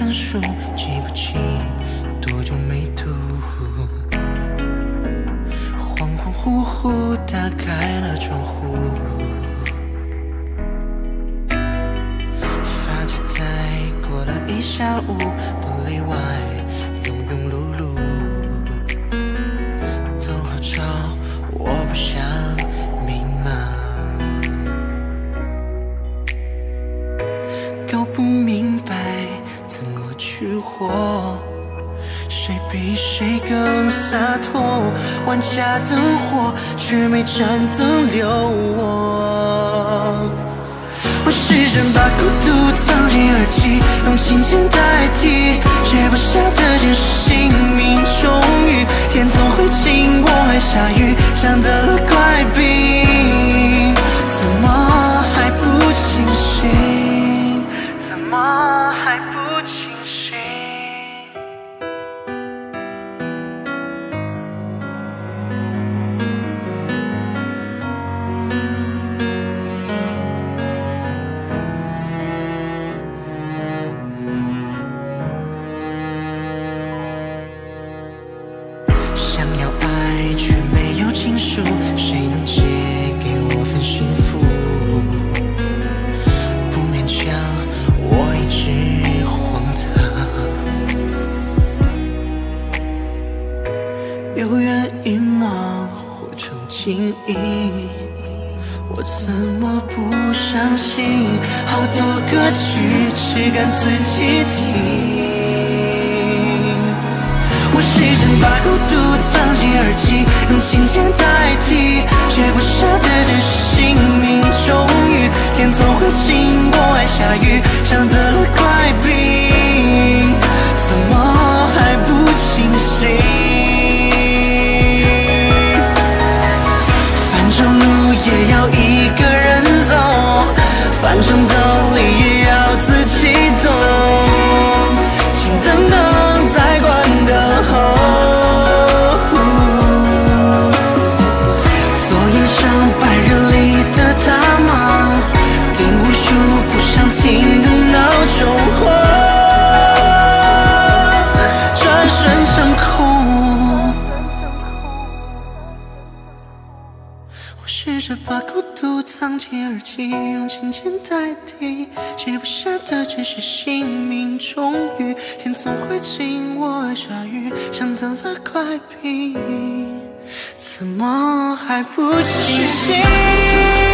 本书，记不清多久没读。恍恍惚惚打开了窗户，发着呆过了一下午，不例外庸庸碌碌，我。谁比谁更洒脱？万家灯火，却没盏灯留我。我试着把孤独藏进耳机，用琴键代替，写不下的只是姓名终于，天总会晴，我还下雨，像得了想要爱却没有情书，谁能借给我份幸福？不勉强，我一直荒唐。有原因吗？活成记忆，我怎么不相信？好多歌曲只敢自己听。把孤独藏进耳机，用琴键代替，写不下的只是姓名终于，天总会晴，我爱下雨，像得了怪病，怎么还不清醒？反正路也要一个人走，反正道理也要自试着把孤独藏进耳机，用琴键代替，写不下的只是姓名终于，天总会晴，我爱下雨，像得了怪病，怎么还不清醒？